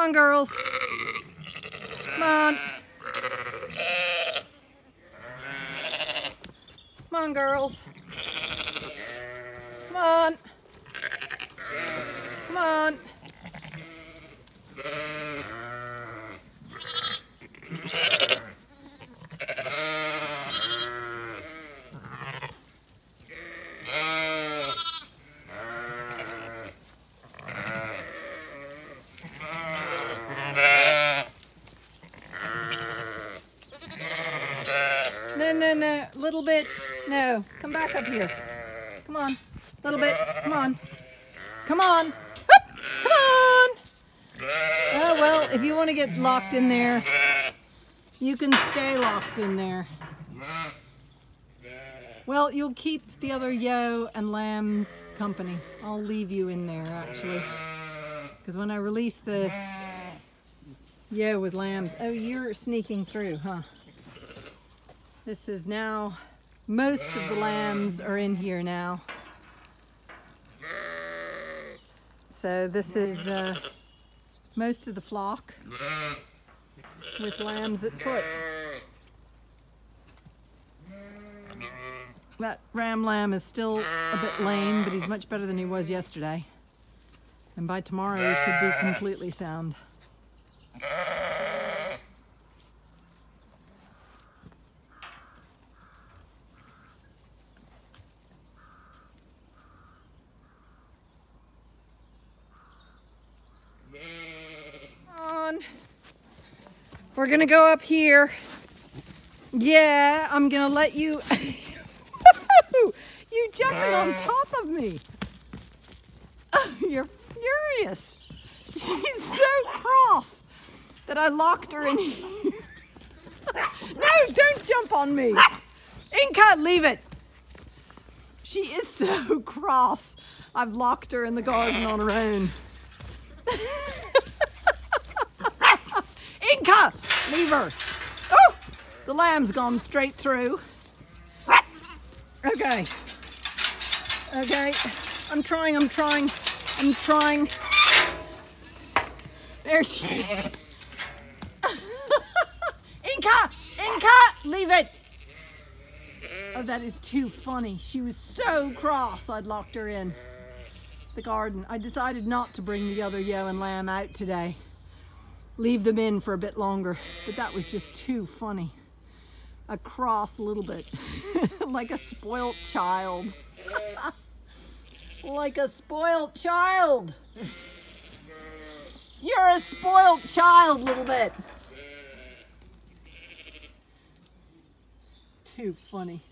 On, girls. Come on. Come on, girls. Come on. Come on. No. LittleBit. No. Come back up here. Come on. a LittleBit. Come on. Come on. Come on. Oh, well, if you want to get locked in there, you can stay locked in there. Well, you'll keep the other ewe and lambs company. I'll leave you in there, actually. Because when I release the ewe with lambs... Oh, you're sneaking through, huh? This is now, most of the lambs are in here now. So this is uh, most of the flock with lambs at foot. That ram lamb is still a bit lame, but he's much better than he was yesterday. And by tomorrow he should be completely sound. on. We're gonna go up here. Yeah, I'm gonna let you. you jumping on top of me. Oh, you're furious. She's so cross that I locked her in here. no, don't jump on me. Inca, leave it. She is so cross. I've locked her in the garden on her own. Oh, the lamb's gone straight through. Okay. Okay. I'm trying, I'm trying, I'm trying. There she is. Inca, Inca, leave it. Oh, that is too funny. She was so cross I'd locked her in the garden. I decided not to bring the other ewe and lamb out today. Leave them in for a bit longer, but that was just too funny. A cross LittleBit, like a spoilt child. like a spoilt child. You're a spoilt child, LittleBit. Too funny.